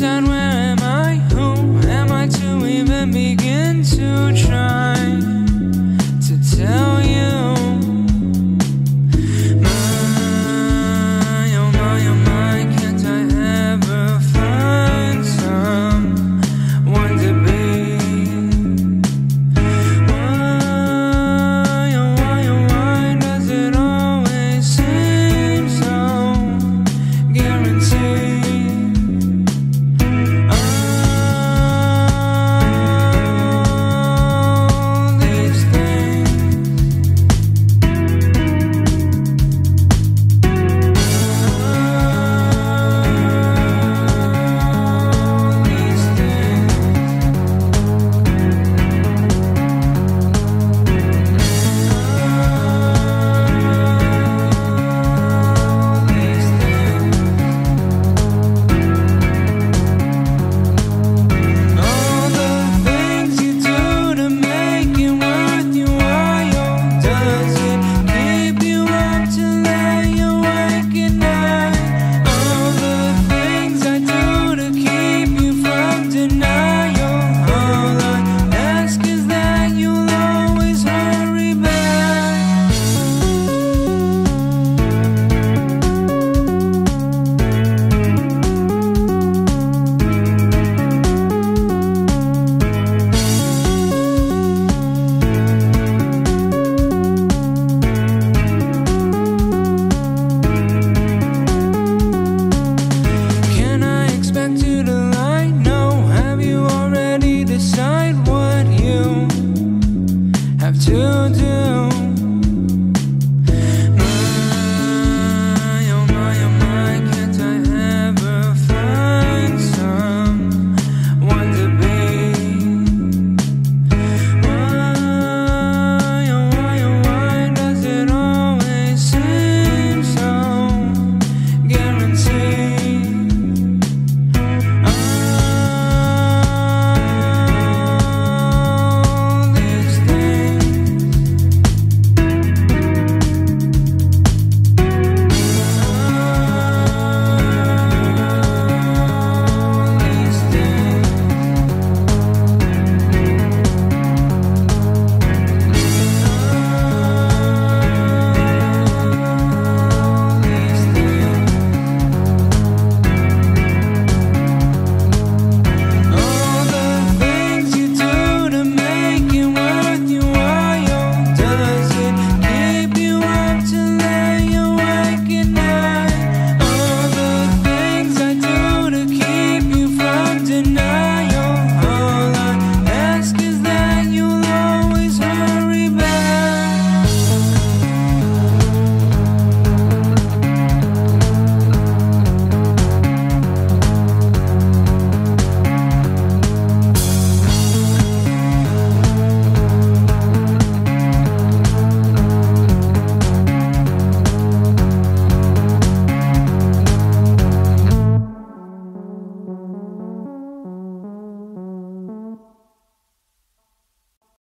sun, where am I? Who am I to even begin to try?